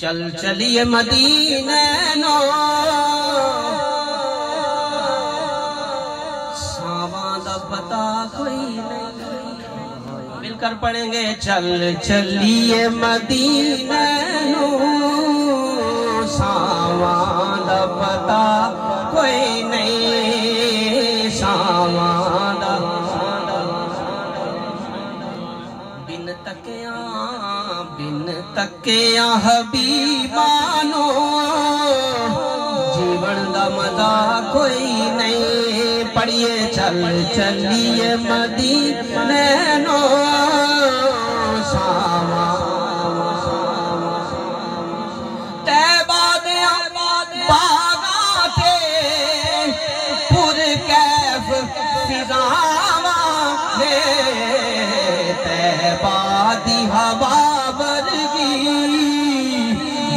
चल चलिए मदीने नो। सावा पड़ेंगे मिलकर पढ़ेंगे चल चलिए मदीना सावा पता तकिया, बिन तकिया हबीबानो। जीवन दा मज़ा कोई नहीं, पढ़िए, चल चलिए मदीने नो सावा पुर कैफ फिजावा ने तैबा दी हवा वर्गी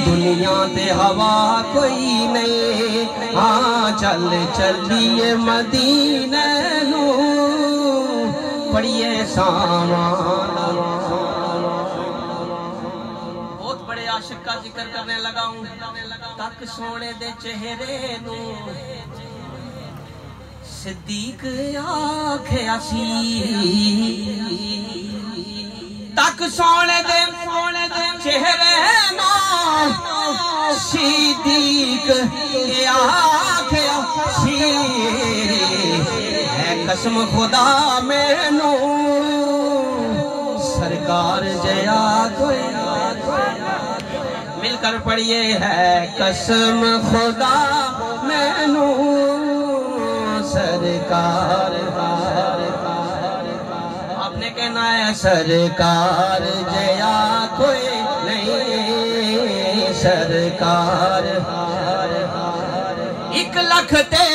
दुनिया ते हवा कोई नहीं। हाँ चल चलिए मदीने नू। पढ़िए बड़े आशिक का ज़िक्र करने लगा तक सोने दे चेहरे नू। सिद्दीक आखिया तक सोने दे सोने दे। चेहरे नो सिद्दीक आखिया है कसम खुदा मैनू, सरकार जया मिलकर पढ़िए है कसम खुदा मैनू, सरकार आपने कहना सरकार जया कोई नहीं, सरकार एक लख ते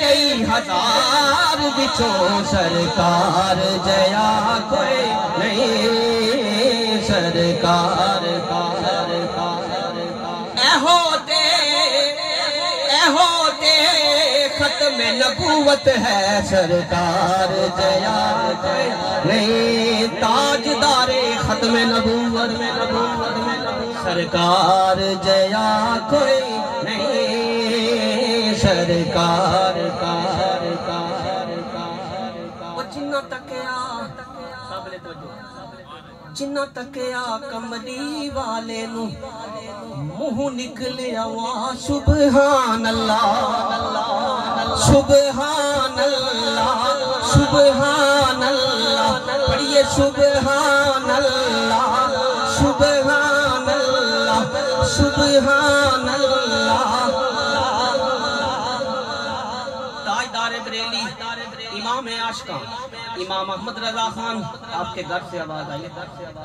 कई हज़ार बिचों सरकार जया कोई नहीं, सरकार में नबूवत है सरकार जया नहीं, ताजदारे खत्म नबूवत। में नबूवत में सरकार जया कोई नहीं, सरकार का जिन्ना तकया कमली वाले मुँह निकलिया वाह सुबह अल्लाह अल्लाह। सुबहान अल्लाह सुबहान अल्लाह पढ़िए सुबहान अल्लाह सुबहान अल्लाह सुबहान इमाम आशका, इमाम अहमद रजा खान, आपके घर से आवाज़ आई।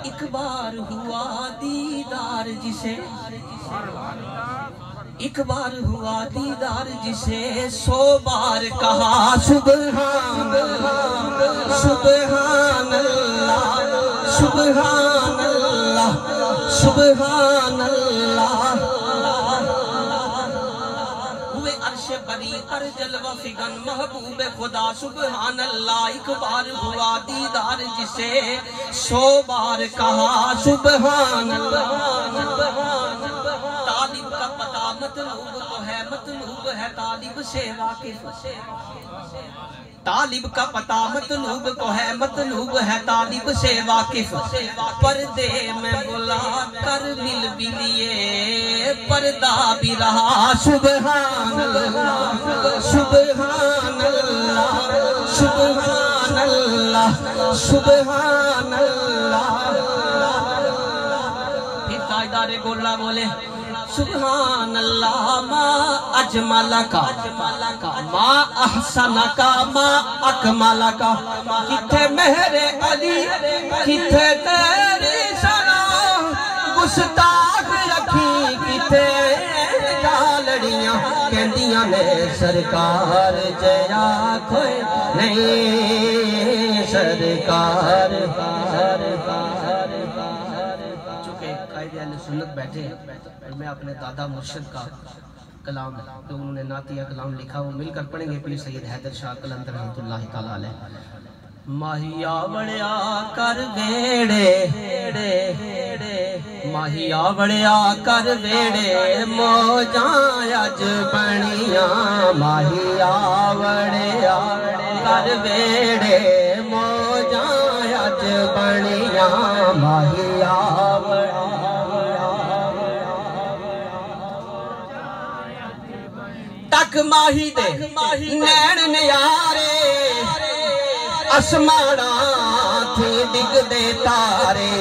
एक बार हुआ दीदार जिसे। एक बार हुआ दीदार जिसे सो बार कहा सुबह सुबह सुबह सुबह पर जलवा फिगन महबूब खुदा, सुबहान अल्लाह, एक बार हुआ दीदार जिसे सौ बार कहा, सुबहान अल्लाह मतलूब तो है मतलूब है तालिब से वाकिफ। तालिब का पता मतलूब को है मतलूब है तालिब से वाकिफ। पर्दे में बुला कर मिल भी लिए, पर्दा भी रहा सुबहान सुबहान सुबहान अल्लाह फिर ताजदारे गोला बोले सुबहान अल्लाह मा अजमला का। मा अहसना का, मा अकमला का। किथे मेहरे अली, किथे तेरी सना। गुस्ताख रखी, किथे कहदियाँ ने सरकार जया कोई नहीं, सरकार सरकार। सुन्नत बैठे हैं, और मैं अपने दादा मुर्शद का कलाम जो उन्होंने नातिया कलाम लिखा, वो मिलकर पढ़ेंगे पीर सैयद हैदर शाह ताला अलैह। माहिया बड़िया कर वेड़े माहिया बड़िया कर वेड़े मौजा अज बनिया माहिया बड़िया कर वेड़े मौजा अज बनिया माहिया तक माही दे नैन नियारे असमाना थी डिग दे तारे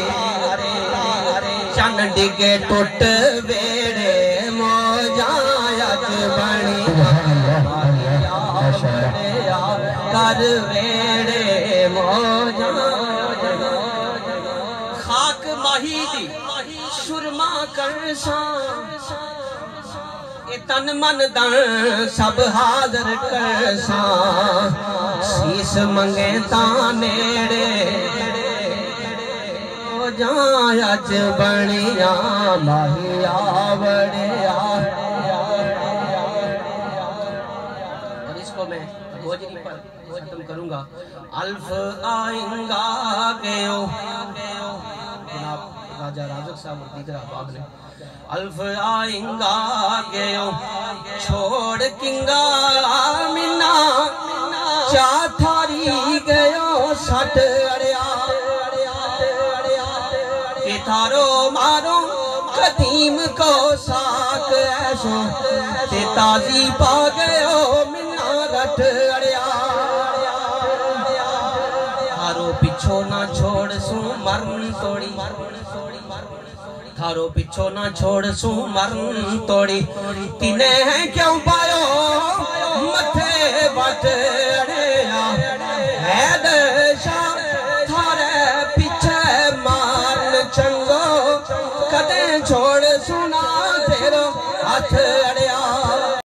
चन डिगे टुट वेड़े मौजा अज बनी कर वेड़े मौजा खाक माही दी सुरमा सा तन मन दन सब हाज़र कर सा शीस मंगे नेड़े बणिया माहिया बड़िया इसको मैं करूँगा अल्फ आएँगा गयो राजा राजक साहब और दीगर अहबाब ने। अल्फ आएँगा गयो छोड़ किंगा मिना चा थारी गयो सट अड़िया थारो मारो कदीम को साक ऐसो ते ताजी पा गयो मिना रठ अड़िया। थारो पिछो ना छोड़ सू मरन तोड़ी। थारो पिछो ना छोड़ सू मरन तोड़ी। तिने क्यों पायो?